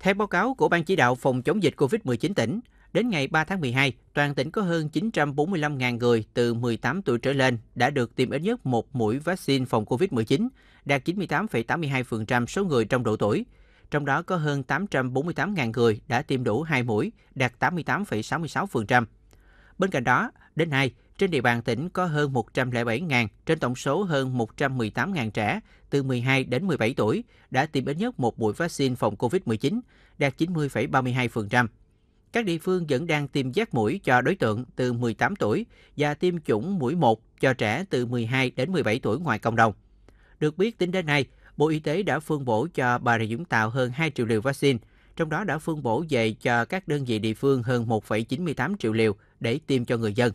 Theo báo cáo của Ban chỉ đạo phòng chống dịch COVID-19 tỉnh, đến ngày 3 tháng 12, toàn tỉnh có hơn 945.000 người từ 18 tuổi trở lên đã được tiêm ít nhất một mũi vaccine phòng COVID-19, đạt 98,82% số người trong độ tuổi. Trong đó có hơn 848.000 người đã tiêm đủ 2 mũi, đạt 88,66%. Bên cạnh đó, đến nay, trên địa bàn tỉnh có hơn 107.000 trên tổng số hơn 118.000 trẻ từ 12 đến 17 tuổi đã tiêm ít nhất một mũi vaccine phòng COVID-19, đạt 90,32%. Các địa phương vẫn đang tiêm giác mũi cho đối tượng từ 18 tuổi và tiêm chủng mũi 1 cho trẻ từ 12 đến 17 tuổi ngoài cộng đồng. Được biết tính đến nay, Bộ Y tế đã phân bổ cho Bà Rịa Vũng Tàu hơn 2 triệu liều vaccine, trong đó đã phân bổ về cho các đơn vị địa phương hơn 1,98 triệu liều để tiêm cho người dân.